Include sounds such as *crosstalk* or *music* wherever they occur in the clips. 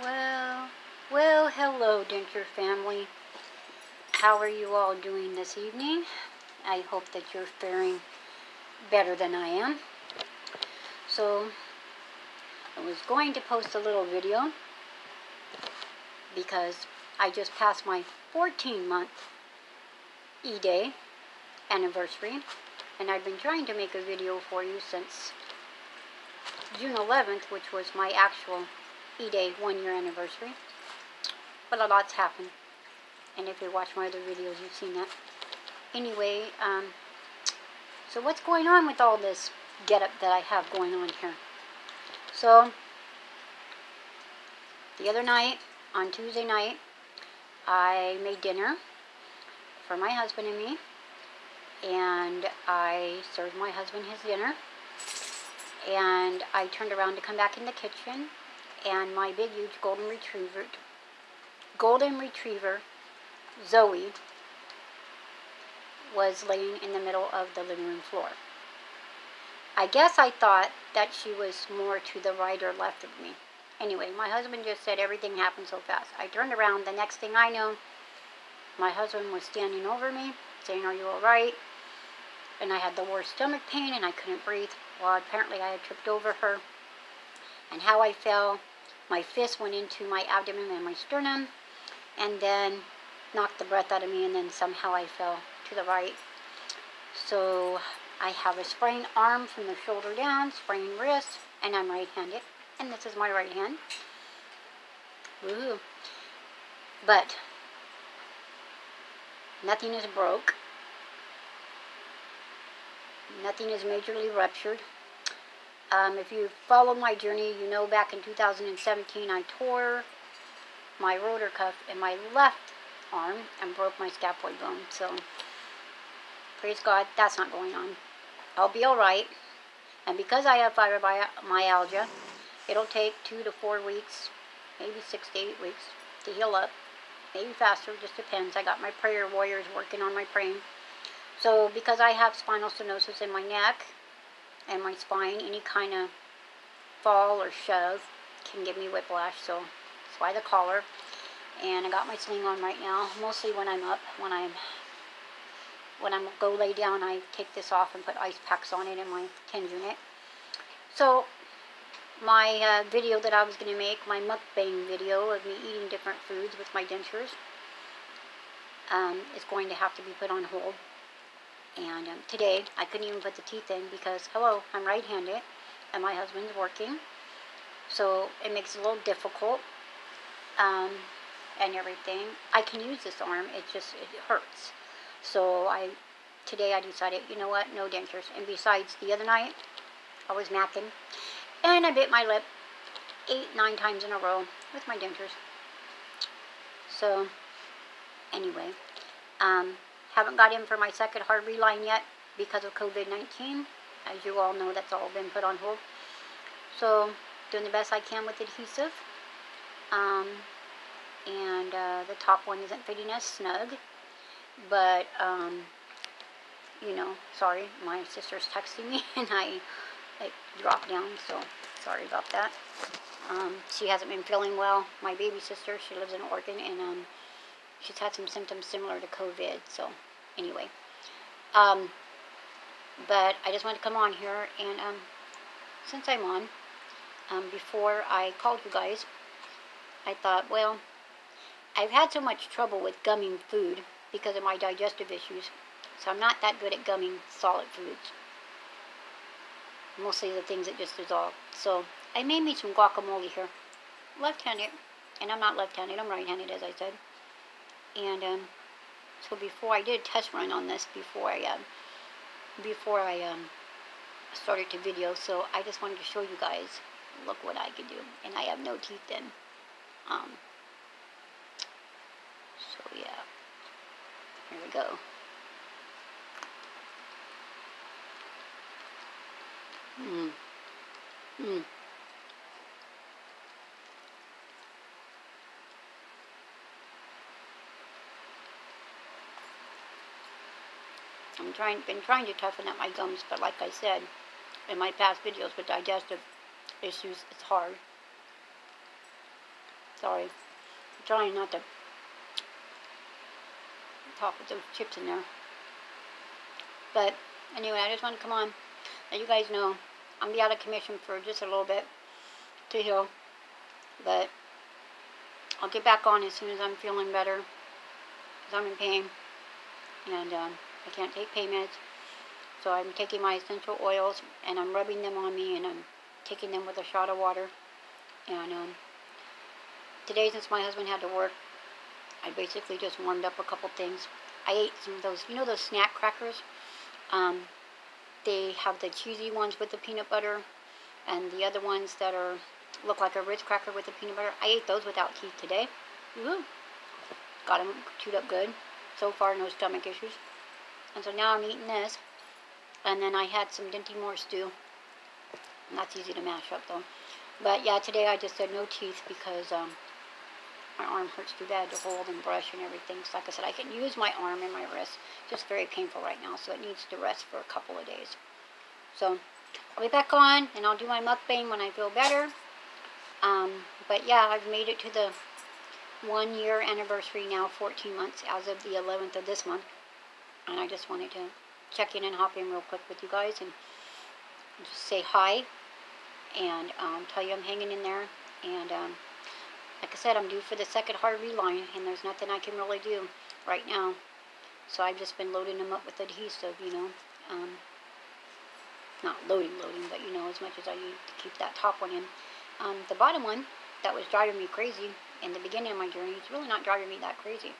Well, well, hello, Denture family. How are you all doing this evening? I hope that you're faring better than I am. So, I was going to post a little video because I just passed my 14 month E-Day anniversary and I've been trying to make a video for you since June 11th, which was my actual E-Day one year anniversary. But a lot's happened. And if you watch my other videos, you've seen that. Anyway, um, so what's going on with all this getup that I have going on here? So, the other night, on Tuesday night, I made dinner for my husband and me. And I served my husband his dinner. And I turned around to come back in the kitchen. And my big, huge golden retriever, golden retriever, Zoe, was laying in the middle of the living room floor. I guess I thought that she was more to the right or left of me. Anyway, my husband just said everything happened so fast. I turned around, the next thing I know, my husband was standing over me, saying, Are you alright? And I had the worst stomach pain and I couldn't breathe. Well, apparently I had tripped over her. And how I fell, my fist went into my abdomen and my sternum, and then knocked the breath out of me, and then somehow I fell to the right. So I have a sprained arm from the shoulder down, sprained wrist, and I'm right-handed. And this is my right hand. Woo. But nothing is broke. Nothing is majorly ruptured. Um, if you follow my journey, you know back in 2017 I tore my rotor cuff in my left arm and broke my scaphoid bone. So, praise God, that's not going on. I'll be alright. And because I have fibromyalgia, it'll take two to four weeks, maybe six to eight weeks to heal up. Maybe faster, just depends. I got my prayer warriors working on my praying. So because I have spinal stenosis in my neck and my spine, any kind of fall or shove can give me whiplash. So that's why the collar. And I got my sling on right now, mostly when I'm up. When I'm when I go lay down, I take this off and put ice packs on it in my TENS unit. So my uh, video that I was going to make, my mukbang video of me eating different foods with my dentures, um, is going to have to be put on hold. And um, today, I couldn't even put the teeth in because, hello, I'm right-handed, and my husband's working. So it makes it a little difficult. Um, and everything. I can use this arm, it just, it hurts. So I, today I decided, you know what, no dentures. And besides, the other night, I was napping, and I bit my lip eight, nine times in a row with my dentures. So, anyway, um, haven't got in for my second hard reline yet because of COVID-19. As you all know, that's all been put on hold. So, doing the best I can with adhesive. Um, and uh, the top one isn't fitting as snug. But, um, you know, sorry, my sister's texting me *laughs* and I like dropped down, so sorry about that. Um, she hasn't been feeling well. My baby sister, she lives in Oregon, and um, she's had some symptoms similar to COVID. So, anyway, um, but I just wanted to come on here, and um, since I'm on, um, before I called you guys, I thought, well, I've had so much trouble with gumming food because of my digestive issues, so I'm not that good at gumming solid foods. Mostly the things that just dissolve. So I made me some guacamole here. Left-handed, and I'm not left-handed, I'm right-handed as I said. And um, so before I did a test run on this before I um, before I um, started to video, so I just wanted to show you guys look what I could do. And I have no teeth in. Um, so yeah, here we go. Hmm. Hmm. I'm trying, been trying to toughen up my gums, but like I said in my past videos with digestive issues, it's hard. Sorry. I'm trying not to talk with those chips in there. But anyway, I just want to come on, let you guys know I'm be out of commission for just a little bit to heal. But I'll get back on as soon as I'm feeling better. Because I'm in pain. And um, I can't take pain meds. So I'm taking my essential oils and I'm rubbing them on me and I'm taking them with a shot of water. And um, today, since my husband had to work, I basically just warmed up a couple things. I ate some of those, you know, those snack crackers. Um, they have the cheesy ones with the peanut butter, and the other ones that are look like a Ritz cracker with the peanut butter. I ate those without teeth today. Woo! Got them chewed up good. So far, no stomach issues. And so now I'm eating this. And then I had some Dinty Moore stew. That's easy to mash up though. But yeah, today I just said no teeth because um, my arm hurts too bad to hold and brush and everything. So like I said, I can use my arm and my wrist. Just very painful right now, so it needs to rest for a couple of days. So I'll be back on, and I'll do my mukbang when I feel better. Um, but yeah, I've made it to the one year anniversary now, 14 months as of the 11th of this month. And I just wanted to check in and hop in real quick with you guys and just say hi and um, tell you I'm hanging in there. And um, like I said, I'm due for the second hard reline, and there's nothing I can really do right now. So I've just been loading them up with adhesive, you know. Um, not loading, loading, but you know, as much as I need to keep that top one in. Um, the bottom one, that was driving me crazy in the beginning of my journey, it's really not driving me that crazy.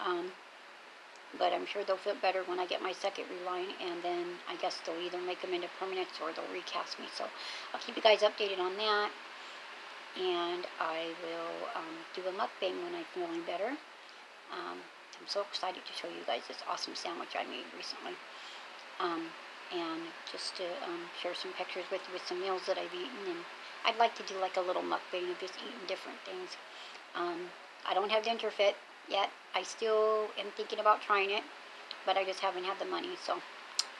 Um, but I'm sure they'll fit better when I get my second reline, and then I guess they'll either make them into permanents or they'll recast me. So I'll keep you guys updated on that and I will um, do a mukbang when I'm feeling better. Um, I'm so excited to show you guys this awesome sandwich I made recently. Um, and just to um, share some pictures with with some meals that I've eaten. And I'd like to do like a little mukbang of just eating different things. Um, I don't have Denture Fit yet. I still am thinking about trying it, but I just haven't had the money. So,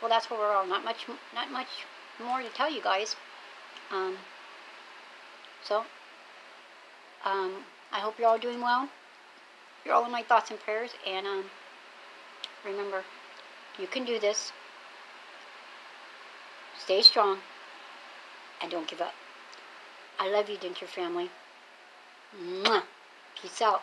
well, that's where we're all. Not much, not much more to tell you guys. Um, so, um, I hope you're all doing well. You're all in my thoughts and prayers. And um, remember, you can do this. Stay strong. And don't give up. I love you, Denture family. Mwah. Peace out.